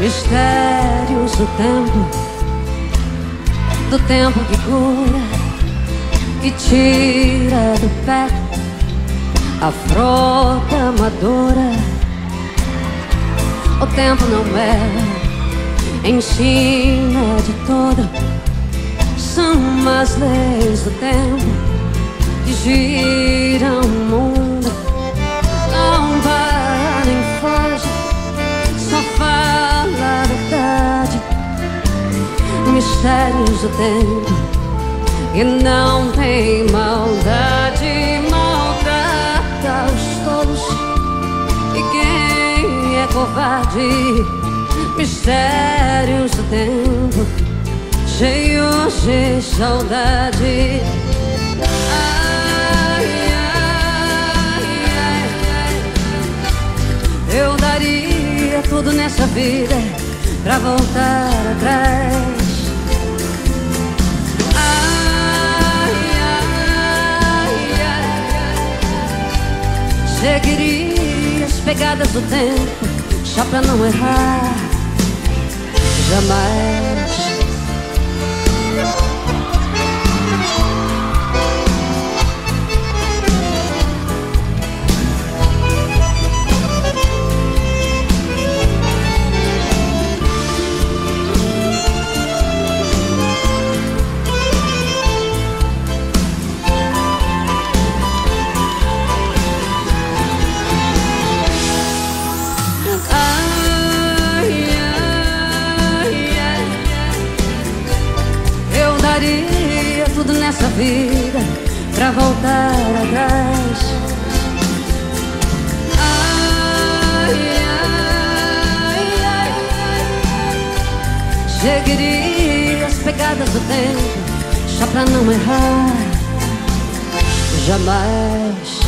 Mistérios do tempo, do tempo que cura, que tira do pé a frota amadora. O tempo não é em cima de toda, são as leis do tempo que giram o mundo. Não para nem foge, só fala a verdade. Mistérios do tempo que não tem maldade, covarde, mistérios do tempo, cheios de saudade. Ai, ai, ai, ai. Eu daria tudo nessa vida pra voltar atrás. Seguiria as pegadas do tempo só pra não errar jamais. Vida pra voltar atrás. Ai, ai, ai, ai. As pegadas do tempo só pra não errar jamais.